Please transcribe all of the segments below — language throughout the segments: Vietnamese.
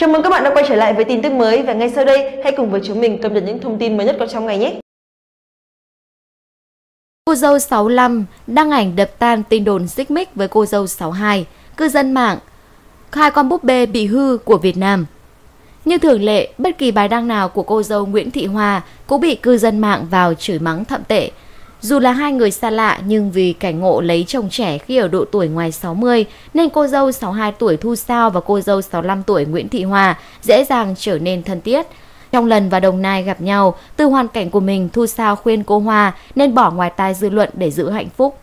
Chào mừng các bạn đã quay trở lại với tin tức mới và ngay sau đây hãy cùng với chúng mình cập nhật những thông tin mới nhất có trong ngày nhé. Cô dâu 65 đăng ảnh đập tan tin đồn xích mích với cô dâu 62, cư dân mạng. Hai con búp bê bị hư của Việt Nam. Như thường lệ, bất kỳ bài đăng nào của cô dâu Nguyễn Thị Hoa cũng bị cư dân mạng vào chửi mắng thậm tệ. Dù là hai người xa lạ nhưng vì cảnh ngộ lấy chồng trẻ khi ở độ tuổi ngoài 60 nên cô dâu 62 tuổi Thu Sao và cô dâu 65 tuổi Nguyễn Thị hòa dễ dàng trở nên thân thiết. Trong lần và Đồng Nai gặp nhau, từ hoàn cảnh của mình Thu Sao khuyên cô Hoa nên bỏ ngoài tai dư luận để giữ hạnh phúc.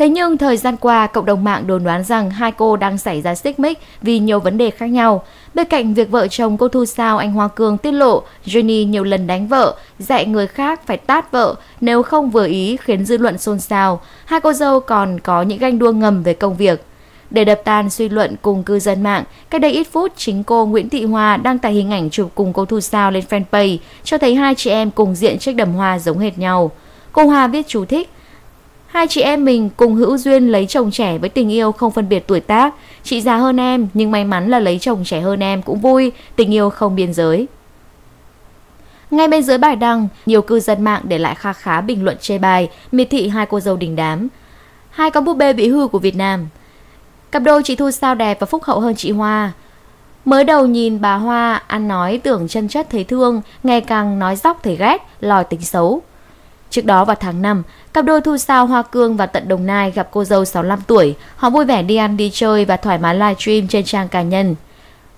Thế nhưng thời gian qua, cộng đồng mạng đồn đoán rằng hai cô đang xảy ra xích mích vì nhiều vấn đề khác nhau. Bên cạnh việc vợ chồng cô Thu Sao, anh Hoa Cương tiết lộ Jenny nhiều lần đánh vợ, dạy người khác phải tát vợ nếu không vừa ý khiến dư luận xôn xao. Hai cô dâu còn có những ganh đua ngầm về công việc. Để đập tan suy luận cùng cư dân mạng, cách đây ít phút chính cô Nguyễn Thị Hoa đăng tải hình ảnh chụp cùng cô Thu Sao lên fanpage cho thấy hai chị em cùng diện chiếc đầm hoa giống hệt nhau. Cô Hoa viết chú thích Hai chị em mình cùng hữu duyên lấy chồng trẻ với tình yêu không phân biệt tuổi tác. Chị già hơn em, nhưng may mắn là lấy chồng trẻ hơn em cũng vui, tình yêu không biên giới. Ngay bên dưới bài đăng, nhiều cư dân mạng để lại kha khá bình luận chê bài, miệt thị hai cô dâu đình đám. Hai con búp bê bị hư của Việt Nam. Cặp đôi chị Thu sao đẹp và phúc hậu hơn chị Hoa. Mới đầu nhìn bà Hoa ăn nói tưởng chân chất thấy thương, ngày càng nói dóc thấy ghét, lòi tính xấu. Trước đó vào tháng 5, cặp đôi Thu Sao Hoa Cương và Tận Đồng Nai gặp cô dâu 65 tuổi. Họ vui vẻ đi ăn đi chơi và thoải mái livestream trên trang cá nhân.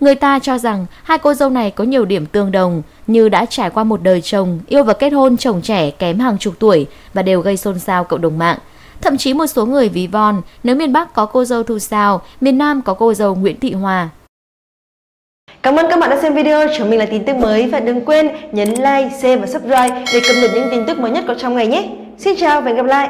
Người ta cho rằng hai cô dâu này có nhiều điểm tương đồng như đã trải qua một đời chồng, yêu và kết hôn chồng trẻ kém hàng chục tuổi và đều gây xôn xao cộng đồng mạng. Thậm chí một số người ví von nếu miền Bắc có cô dâu Thu Sao, miền Nam có cô dâu Nguyễn Thị Hòa. Cảm ơn các bạn đã xem video, chúng mình là tin tức mới và đừng quên nhấn like, share và subscribe để cập nhật những tin tức mới nhất có trong ngày nhé. Xin chào và hẹn gặp lại!